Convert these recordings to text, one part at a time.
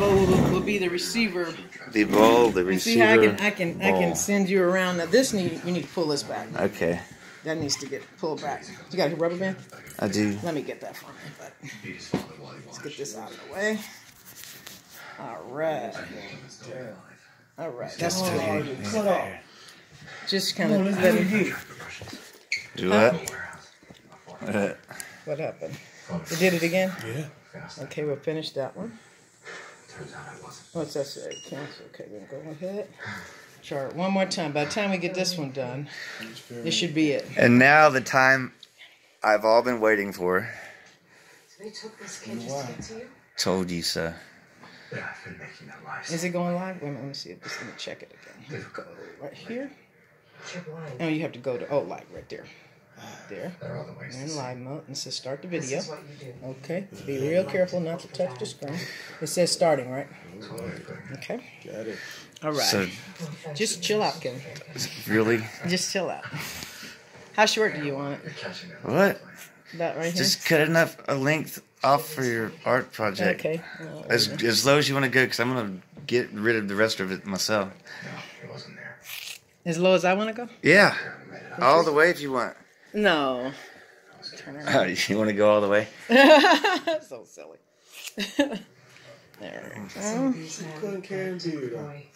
bow will, will be the receiver. The ball, the And see how I can I can I can send you around. Now this need you need to pull this back. Okay, That needs to get pulled back. You got a rubber band? I do. Let me get that for me. But let's get this out of the way. All right. All right. That's too hard. Just kind of let it. Do what? Uh, What happened? You did it again? Yeah. Okay, we'll finish that one. What's that say? Cancel. Okay, then go ahead. Try it one more time. By the time we get this one done, this should be it. and now the time I've all been waiting for. They took this kid just to get to you? Told you so. Is it going live? Wait a minute, let me see if this. Let me check it again. Go right here. You're blind. No, you have to go to oh live right there. There. And live mode. And it says start the This video. is what you do. Okay. Be real careful not to touch the screen. It says starting, right? Okay. Got it. All right. So Just chill out, Kevin. really, Just chill out. How short do you want it? what? About right here? Just cut enough a length off for your art project. Okay. Uh, As as low as you want to go, because I'm gonna get rid of the rest of it myself. No, it wasn't there. As low as I want to go? Yeah, all the way if you want. No. Turn around. Oh, you want to go all the way? so silly. there we go. Couldn't guarantee you though. Boy.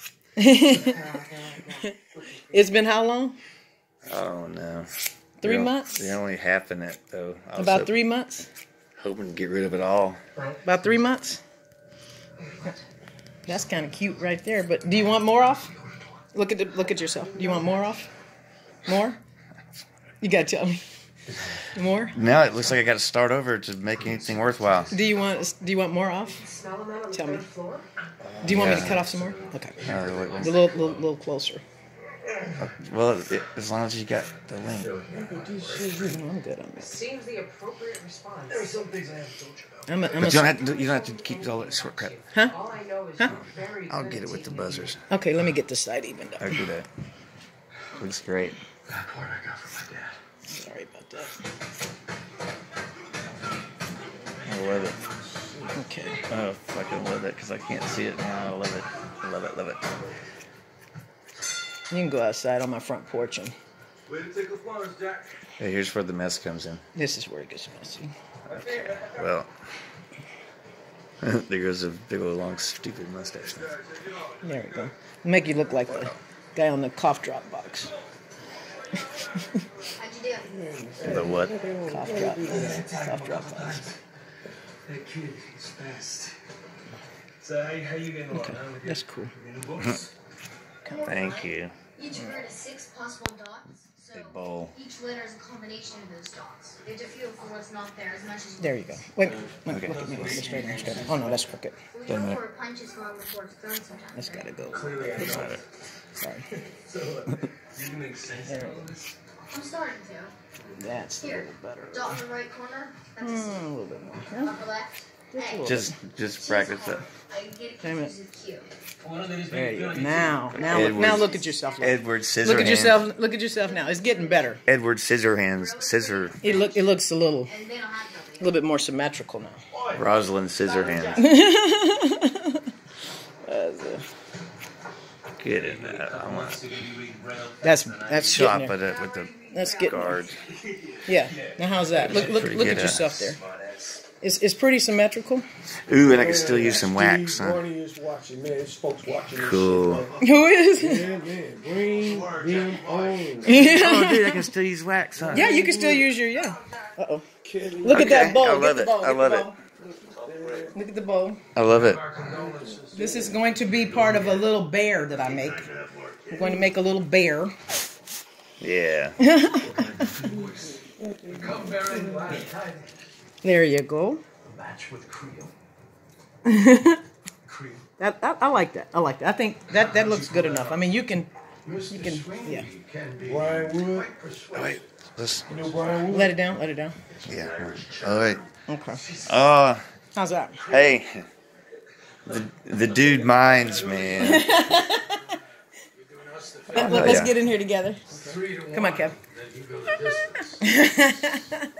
It's been how long? Oh no. 3 You're- months? You're only half in it though. I About hop- three months? Hoping to get rid of it all. About three months? That's kind of cute right there. But do you want more off? Look at the, look at yourself. Do you want more off? More? You gotta tell me. More? Now it looks like I got to start over to make anything worthwhile. Do you want do you want more off? Smell them out on the Tell me. third floor? Do you want me to cut off some more? Okay. Not really. A little, little, little closer. Uh, well, it, as long as you got the link. I'm good on this. Seems the appropriate response. There are some things I haven't told you about. I'm a, I'm But you don't have to. You don't have to keep all that shortcut. huh? All I know is Huh? I'll get it with the buzzers. Okay, let me get this side evened I'll do that. Looks great. Sorry about that. I love it. Okay. Oh, fucking love it because I can't see it now. I love it. I love it. Love it. You can go outside on my front porch and Way to take a plunge, Jack. Hey, here's where the mess comes in. this is where it gets messy. Okay. Well, there goes a big old long stupid mustache. There we go. Make you look like the guy on the cough drop box. How'd you do? The what? Cough drop. Cough drop. That kid is fast. So how, how you getting along? Okay, huh, with your- that's cool. your new books? Thank you. Each word has six possible dots. So Big bowl. each letter is a combination of those dots. You have to feel for what's not there as much as There you go. Wait, wait Okay. look at me. Straight on, straight on. Oh no, that's crooked. We Doesn't know where a punch is from before it's thrown sometimes. That's gotta go. Got it. Sorry. So, you can make sense There of this. I'm starting to. That's a little better. Dot in the right corner. That's a Mm, C. a little bit more. Yeah. Upper left. A. Just, just practice it. I get it Damn it. confused with Q. Why don't they just There you go. Now, now, Edward. now look at yourself. Look, Edward Scissorhands. look at yourself. Look at yourself now. It's getting better. Edward Scissorhands. Scissor. It look. It looks a little, And then I'll have a little bit more symmetrical now. Rosalind Scissorhands. That's, uh, Get in that. I want to get you reading right up. that's that's chop getting it there. up with the That's getting there. guard. Yeah. Now how's that? Look, look, Pretty look at good, uh, yourself there. It's, it's pretty symmetrical. Ooh, and I can still use some wax. Steve Huh? Barney is watching, man. There's folks watching this Cool. shit. Who is? Yeah, man. Green, beam, orange. Oh, dude, I can still use wax. Huh? Yeah, you can still use your yeah. Uh oh. Kelly. Look at Okay, that bowl. I love Get the it. bowl. I Get love it. bowl. Look at the bowl. I love it. This is going to be part of a little bear that I make. I'm going to make a little bear. Yeah. There you go. Match with Creel. Creel. That, I, I like that. I like that. I think that that looks good enough. I mean, you can you can yeah. Brian Wood. Wait. Let's, You know Brian Wood? Let it down. Let it down. Yeah. All right. Okay. Oh, How's that? hey. The, the dude minds, man. Let, us yeah. get in here together. Come on, Kev.